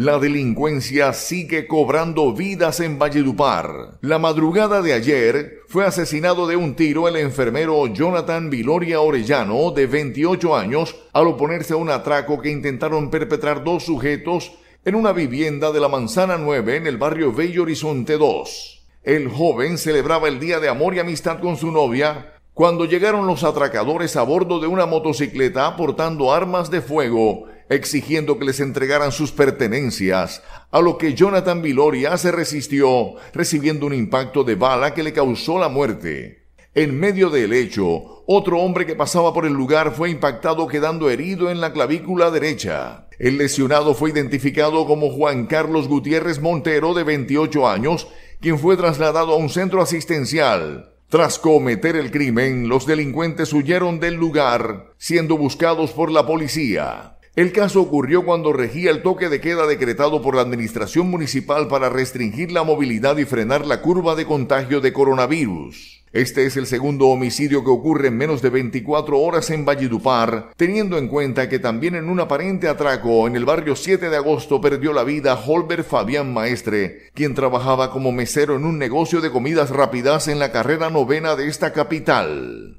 La delincuencia sigue cobrando vidas en Valledupar. La madrugada de ayer fue asesinado de un tiro el enfermero Jonathan Viloria Orellano, de 28 años, al oponerse a un atraco que intentaron perpetrar dos sujetos en una vivienda de la Manzana 9 en el barrio Bello Horizonte 2. El joven celebraba el día de amor y amistad con su novia cuando llegaron los atracadores a bordo de una motocicleta portando armas de fuego exigiendo que les entregaran sus pertenencias, a lo que Jonathan Viloria se resistió, recibiendo un impacto de bala que le causó la muerte. En medio del hecho, otro hombre que pasaba por el lugar fue impactado quedando herido en la clavícula derecha. El lesionado fue identificado como Juan Carlos Gutiérrez Montero, de 28 años, quien fue trasladado a un centro asistencial. Tras cometer el crimen, los delincuentes huyeron del lugar, siendo buscados por la policía. El caso ocurrió cuando regía el toque de queda decretado por la Administración Municipal para restringir la movilidad y frenar la curva de contagio de coronavirus. Este es el segundo homicidio que ocurre en menos de 24 horas en Valledupar, teniendo en cuenta que también en un aparente atraco en el barrio 7 de agosto perdió la vida Holber Fabián Maestre, quien trabajaba como mesero en un negocio de comidas rápidas en la carrera novena de esta capital.